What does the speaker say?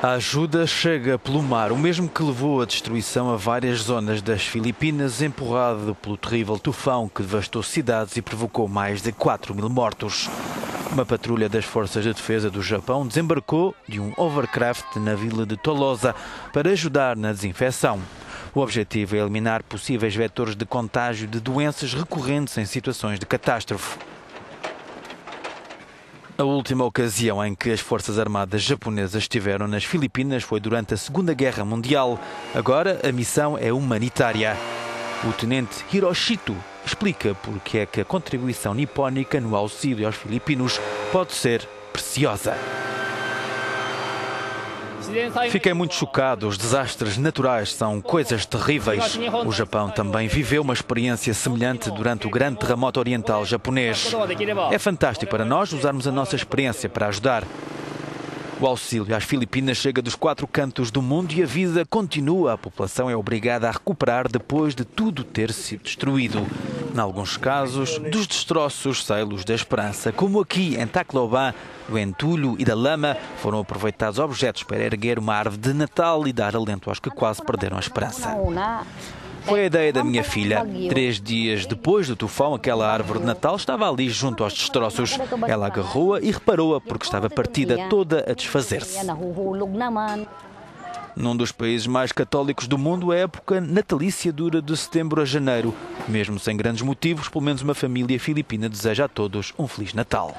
A ajuda chega pelo mar, o mesmo que levou à destruição a várias zonas das Filipinas, empurrado pelo terrível tufão que devastou cidades e provocou mais de 4 mil mortos. Uma patrulha das Forças de Defesa do Japão desembarcou de um overcraft na vila de Tolosa para ajudar na desinfecção. O objetivo é eliminar possíveis vetores de contágio de doenças recorrentes em situações de catástrofe. A última ocasião em que as Forças Armadas japonesas estiveram nas Filipinas foi durante a Segunda Guerra Mundial. Agora a missão é humanitária. O tenente Hiroshito explica porque é que a contribuição nipónica no auxílio aos filipinos pode ser preciosa. Fiquei muito chocado. Os desastres naturais são coisas terríveis. O Japão também viveu uma experiência semelhante durante o grande terremoto oriental japonês. É fantástico para nós usarmos a nossa experiência para ajudar. O auxílio às Filipinas chega dos quatro cantos do mundo e a vida continua. A população é obrigada a recuperar depois de tudo ter sido destruído. Em alguns casos, dos destroços luz da esperança, como aqui em Tacloban, do entulho e da lama, foram aproveitados objetos para erguer uma árvore de Natal e dar alento aos que quase perderam a esperança. Foi a ideia da minha filha. Três dias depois do tufão, aquela árvore de Natal estava ali junto aos destroços. Ela agarrou-a e reparou-a porque estava partida toda a desfazer-se. Num dos países mais católicos do mundo, a época natalícia dura de setembro a janeiro. Mesmo sem grandes motivos, pelo menos uma família filipina deseja a todos um Feliz Natal.